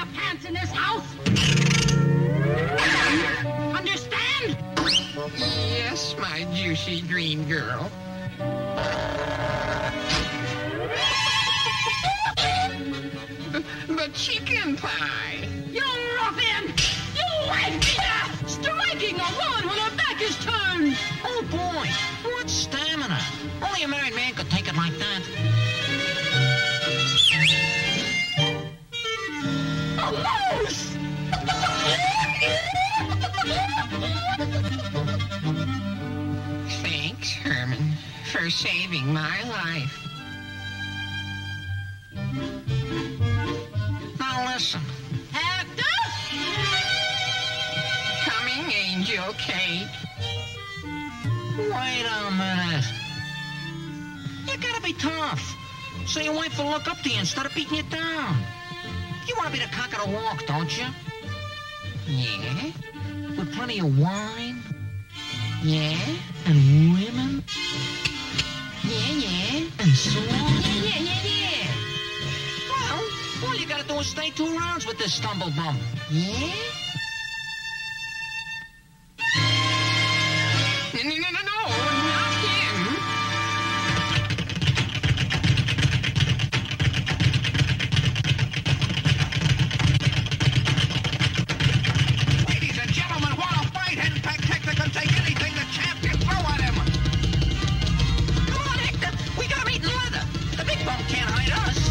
Enough pants in this house. Understand? Yes, my juicy green girl. the Chickenpie. You ruffian! You wife! Striking a woman when her back is turned! Oh boy, what stamina. Only a married man for saving my life. Now listen! Coming, Angel Cake. wait a minute. You gotta be tough. So your wife will look up to you instead of beating you down. You want to be the cock of the walk, don't you? Yeah? With plenty of wine Yeah? and women gotta is stay two rounds with this stumble bum. Yeah? No, no, no, no, no, not him. Ladies and gentlemen, want to fight? Henpeck Hector can take anything the champion throw at him. Come on, Hector. We got him eating leather. The big bum can't hide us.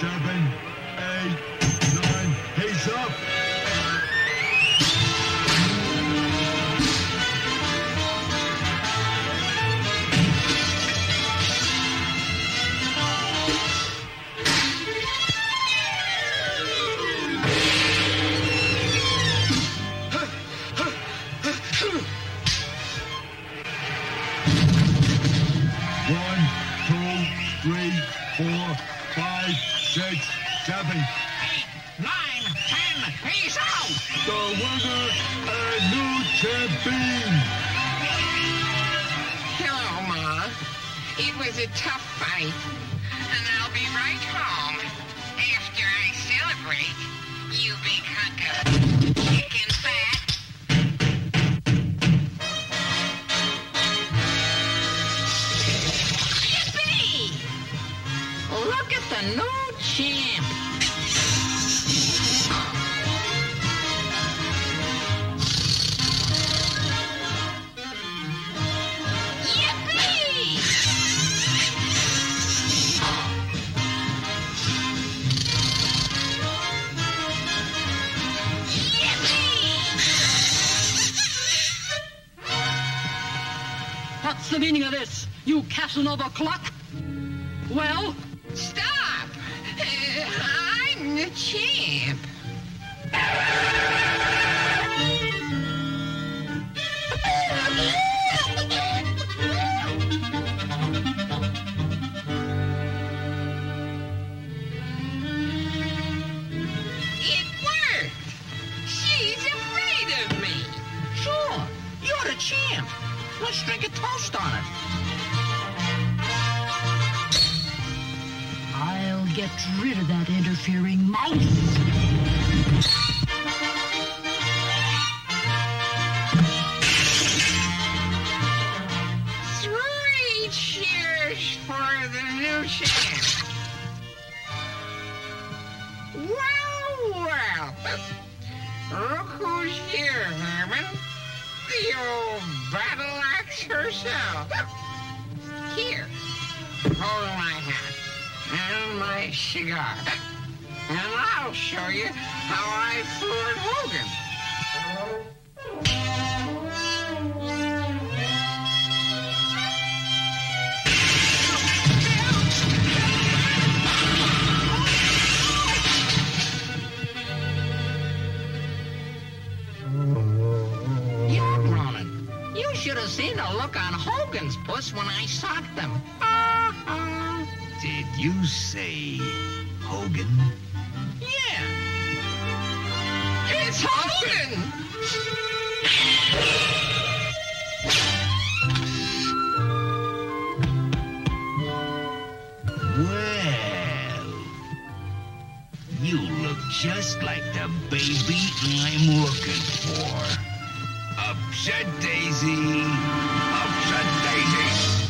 seven, eight, nine. He's up. Seven. Nine, ten, he's out. The winner and new champion. Hello, Ma. It was a tough fight. And I'll be right home after I celebrate. You big hunk of chicken fat. Yippee! Look at the new champ. What's the meaning of this, you Casanova clock? Well, Stop! Uh, I'm the champ. It worked! She's afraid of me! Sure, you're the champ. Let's drink a toast on it. I'll get rid of that interfering mouse. Three cheers for the new champ! Well, well. Look who's here, Herman. The old battle axe herself. Here, hold my hat and my cigar. And I'll show you how I floored Hogan. Hogan's puss when I socked them. Did you say Hogan? Yeah. It's Hogan! Well, you look just like the baby I'm looking for. Upset Daisy, upset Daisy.